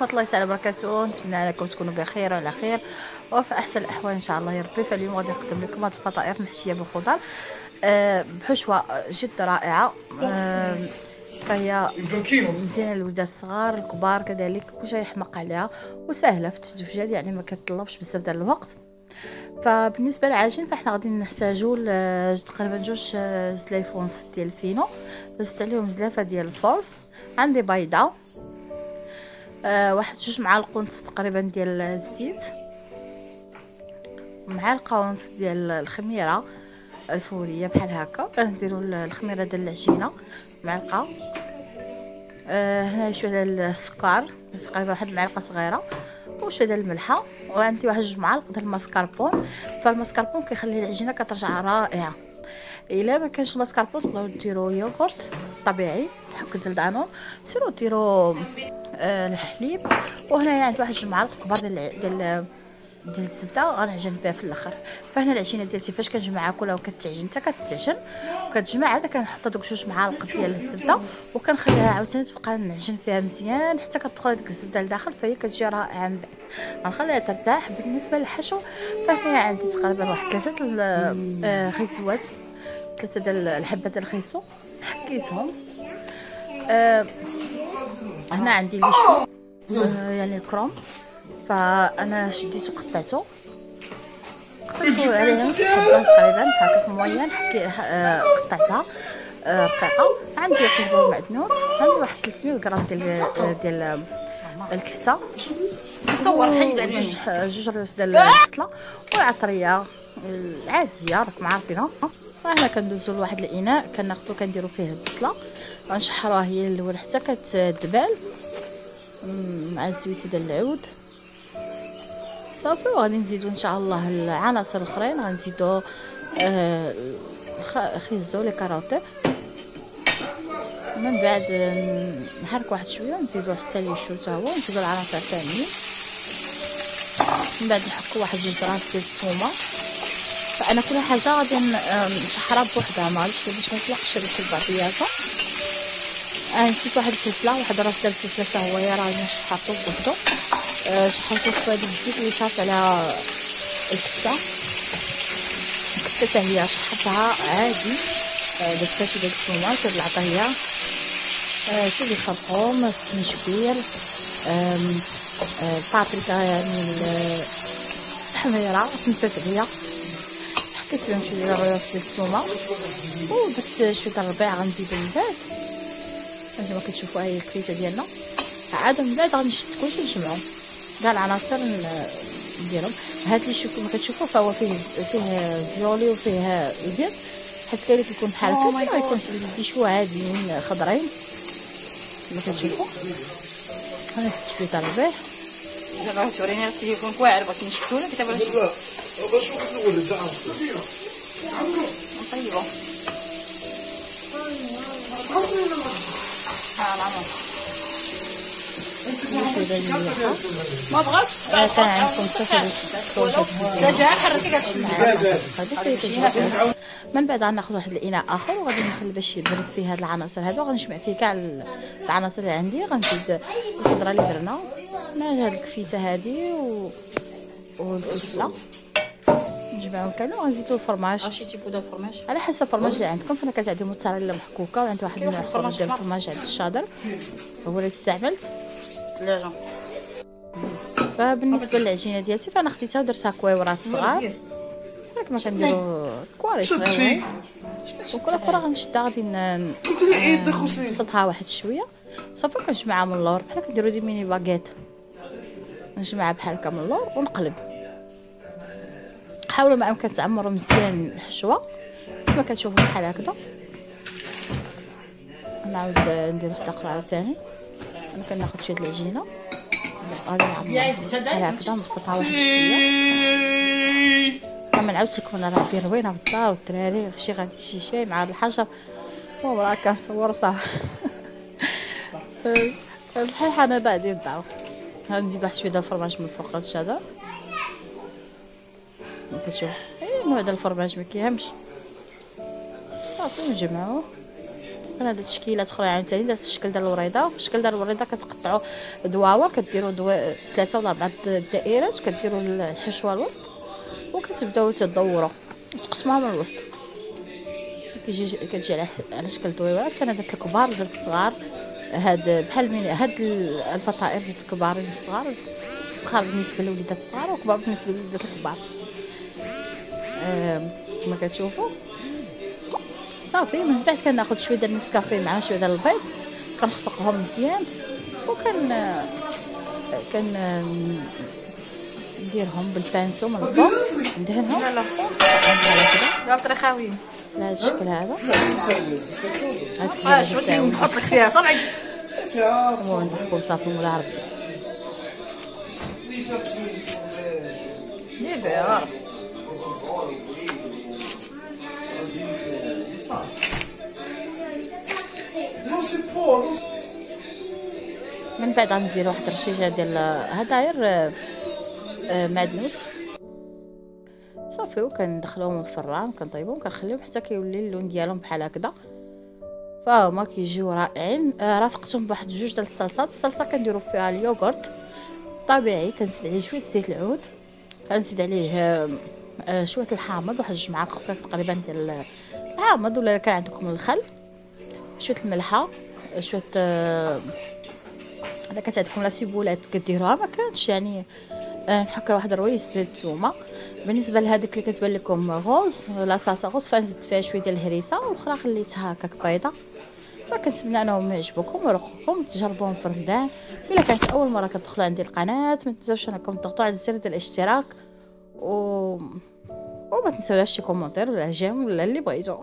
ورحمه الله تعالى وبركاته. نتمنى لكم تكونوا بخير وعلى خير. وفي أحسن الأحوال إن شاء الله يا ربي. فاليوم غادي نقدم لكم هذه الفطائر محشيه بالخضر أه بحشوة جد رائعة. أه فهي مزيانة للولاد الصغار الكبار كذلك كلشي يحمق عليها وسهلة في التوجاد يعني ما كتطلبش بزاف ديال الوقت. فبالنسبة للعجين فإحنا غادي نحتاجو تقريبا جوج زلايف ونص ديال الفينو زدت عليهم زلافة ديال ال force عندي بيضة. آه واحد جوج معالق ونص تقريبا ديال الزيت. معلقه ونص ديال الخميرة الفورية بحال هكا. غنديروا الخميرة ديال العجينة معلقة. آه هنا شوية ديال السكر تقريبا واحد المعلقه صغيرة وشوية ديال الملحة. وعندي واحد جوج معالق ديال الماسكربون فالماسكربون كيخلي العجينة كترجع رائعة. إلا ما كانش الماسكربون تقدروا ديروا يوغورت. طبيعي بحال ديال دانون سيروا ديروا آه الحليب. وهنايا عندي واحد معالق كبار ديال ديال ديال الزبدة غنعجن بها في الأخر. فهنا العجينة ديالتي فاش كنجمعها كلها وكتعجن حتى كتعجن وكتجمع عاد كنحط دوك جوج معالق ديال الزبدة وكنخليها عاوتاني تبقى نعجن فيها مزيان حتى كتدخل هذيك الزبدة لداخل فهي كتجي رائعه من بعد غنخليها ترتاح. بالنسبة للحشو فهنا عندي تقريبا واحد ثلاثة آه خيزوات ثلاثة ديال الحبات ديال الخيزو. حكيتهم. آه هنا عندي الشو آه يعني الكروم فأنا شديته قطعته. قطعته عليها تقريبا هكاك موين آه، قطعتها. آه، رقيقه عندي القزبر والمعدنوس عندي واحد 300 غرام ديال ديال الكفتة. صور حي جوج جوج رؤوس ديال البصله والعطريه العاديه راكم عارفينها فهنا كندوزو لواحد الإناء كناخذو كنديرو فيه البصلة. غنشحروها هي الأول حتى كتدبال مع الزويته ديال العود. صافي وغادي نزيدو إن شاء الله العناصر الأخرين. غنزيدو آه خيزو لي كاروطي من بعد نحرك واحد شوية نزيدو حتى ليشو حتى هو نزيدو العناصر الثانيين. من بعد نحكو واحد جوج راس ديال الثومة. فأنا كل حاجة غادي نشحرها بوحدها معليش باش ما تلقش باش بعضياتها أنا نسيت واحد الفلفلة واحد راس ديال الفلفلة حتى هو راه نشحرتو بوحدو. شحرتو شوية ديال الزيت اللي شاف على الكفتة. الكفتة هي شحرتها عادي. درتها شوية ديال الثومه شوية العطريه شوية ديال الخرطوم السنجبير البابريكا يعني الحميره تنفات عليا. حكيت فيهم شوية الرياض ديال الثومه ودرت شوية الربيع غنزيدو من بعد كما كتشوفوا هاي الكريسه ديالنا. عاد من بعد غنشد كلشي نجمعو. كاع العناصر نديرهم. هاد اللي شوفوا كتشوفوا فهو فيه فيه فيولي وفيه ابيض حيت كاين اللي كيكون بحال هكا كيكون فيه شوية عاديين خضرين. كما كتشوفوا حط شوية الربيع زعما توريني التليفون واعر بغيتي نشدو لك دابا باش نقص نقول لك نطيبو ها العمر ما من بعد غناخذ واحد الإناء آخر وغادي نخلي باش يبرد فيه هاد العناصر هادو. غنجمع فيه كاع العناصر اللي عندي. غنزيد الخضرة اللي درنا مع هاد الكفيتة هادي و والفلفله نجمعهم كاملين وغنزيدو الفرماج. عرفتي تيبو ديال الفرماج؟ على حسب الفرماج اللي عندكم. فانا كانت عندي موتزاريلا محكوكه وعندي واحد النوع اخر ديال الفرماج عند الشاطر. هو اللي استعملت. الثلاجه فبالنسبة للعجينة ديالتي فأنا خديتها ودرتها كويورات صغار. كما كنديرو كواري صغيرين. وكل كره غنشدها غادي نبسطها واحد شوية. صافي كنجمعها من اللور. بحال كنديرو des mini baguettes نجمعها بحال هكا من اللور ونقلب. حاولوا ما امكن تعمروا مزيان الحشوة. كما كتشوفوا بحال هكذا. نعاود ندير وحده أخرى عاوتاني. أنا كناخذ شوية العجينة. غادي نعمر بحال هكذا نبسطها واحد شوية. ما نعاودش لكم أنا راه روينه بالدار والدراري شي غادي شي شي مع الحجر وراه كنصور صافي الحيحه أنا بعدين نبداو غنزيد واحد شوية ديال الفرماج من فوق هاد اي نوع ديال الفرماج ما كيهمش. صافي نجمعوه. أنا درت تشكيلات أخرى عاوتاني درت الشكل ديال الوريضة. في الشكل ديال الوريضة كتقطعوا دواور كديروا دوا ثلاثة ولا أربعة الدائرات وكديروا الحشوة الوسط وكتبداو تدوروا تقسموها من الوسط. كيجي كتجي على على شكل دويورات أنا درت الكبار درت الصغار. هاد بحال من هاد الفطائر درت الكبار والصغار الصغار. بالنسبة للوليدات الصغار وكبار بالنسبة للوليدات الكبار. كتشوفوا صافي من بعد كناخذ شوية ديال النسكافيه مع شوية ديال البيض كنخفقهم مزيان وكن كن نديرهم بالبانسو من الفوق ندهنهم. لا لا لا طري خاويين بهذا الشكل هذا. آه شو نحط لك فيها. صبعي ندخل صافي مولا ربي دير فيها من بعد غندير واحد الرشيشة ديال هذا غير آه، آه، معدنوس صافي وكندخلوهم الفران كنطيبهم كنخليهم حتى كيولي اللون ديالهم بحال هكذا. فهما كيجيو رائعين. آه، رافقتهم بواحد جوج ديال الصلصات. الصلصة كنديرو فيها اليوغورت. طبيعي كنزيد عليه شوية زيت العود. كنزيد عليه شوية الحامض واحد جوج معالق تقريبا ديال الحامض ولا كان عندكم الخل. شوية الملحة شوية آه، الا كانت عندكم لا سيبولات كديروها ما كانش يعني آه، نحكي واحد الرويس ديال بالنسبة لهذيك اللي كتبان لكم غوز لا صلصه غوز فنزدت فيها شوية ديال الهريسة والاخرى خليتها هكاك بيضة. فكنتمنى أنهم يعجبوكم ويرقوكم تجربوهم في رمضان. إلا كانت أول مرة كتدخلوا عندي القناة ما تنساوش أنكم تضغطوا على زر ديال الاشتراك و وما تنساوش commentaire ولا j'aime ولا اللي بغيتو.